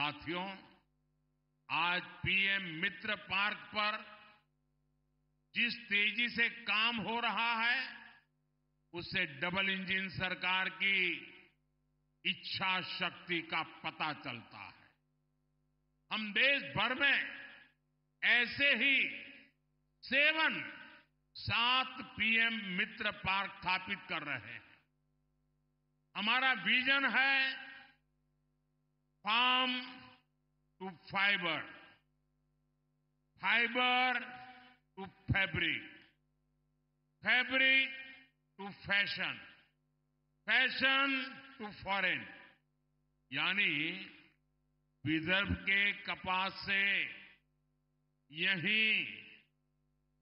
साथियों, आज PM Mitra park पर जिस तेज़ी से काम हो रहा है, उससे डबल इंजन सरकार की इच्छा शक्ति का पता चलता है। हम देश भर में ऐसे ही सेवन, सात पीएम मित्र पार्क स्थापित कर रहे हैं। हमारा विजन है, farm fibre fibre to fabric fabric to fashion fashion to foreign यानी विदर्भ के कपास से यही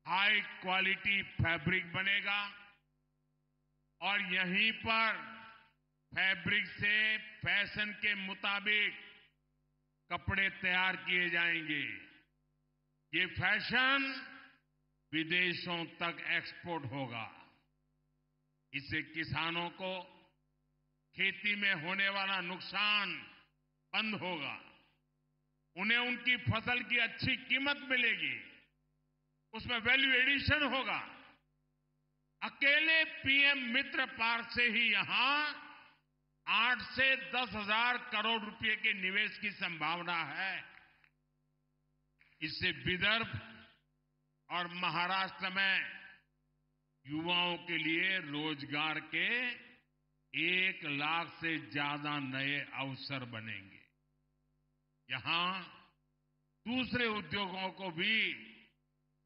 हाई क्वालिटी फैब्रिक बनेगा और यहीं पर फैब्रिक से फ़ैशन के मुताबिक कपड़े तैयार किए जाएँगे। ये फ़ैशन विदेशों तक एक्सपोर्ट होगा। इससे किसानों को खेती में होने वाला नुकसान बंद होगा। उन्हें उनकी फ़सल की अच्छी कीमत मिलेगी। उसमें वैल्यू एडिशन होगा। अकेले पीएम मित्र पार्क से ही यहाँ से दस हज़ार करोड़ रुपए के निवेश की संभावना है। इससे विदर्भ और महाराष्ट्र में युवाओं के लिए रोज़गार के एक लाख से ज़्यादा नए अवसर बनेंगे। यहाँ दूसरे उद्योगों को भी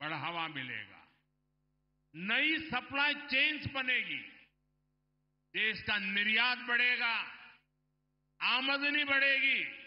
बढ़ावा मिलेगा। नई सप्लाई चेन्स बनेगी। देश का निर्यात बढ़ेगा। आमदनी बढ़ेगी।